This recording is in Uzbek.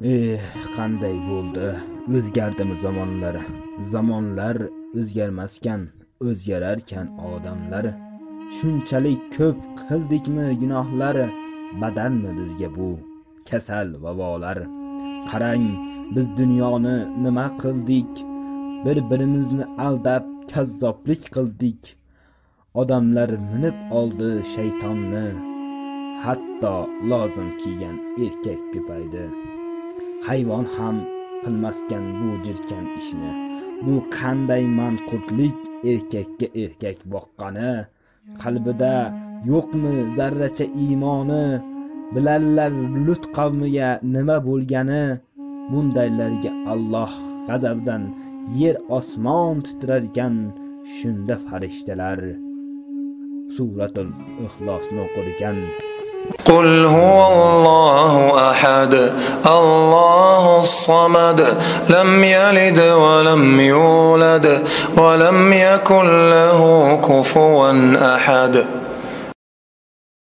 Eh, qanday bo'ldi? O'zgardimi zamonlar? Zamonlar o'zgarmaskan, o'zgararkan odamlar. Shunchalik ko'p qildikmi gunohlar? Badalmi bizga bu kasal vavolar? Qarang, biz dunyoni nima qildik? Bir-birimizni aldab kazzoblik qildik. Odamlar minib oldi shaytonni. Hatto lozim kiygan erkak ko'paydi. hayvon ham qilmaskan bu jirkan ishni. Bu qanday manqurtlik erkakka erkak boqqani? Qalbida yo'qmi zarracha iymoni bilarlar lut qavmiga nima bo'lgani? Bundaylarga alloh g'azabdan yer osmon titrarkan shunda farishtalar. Suratul ixlosni o'qirkan qul huvalloh أحد. الله الصمد لم يلد ولم يولد ولم يكن له كفوا أحد.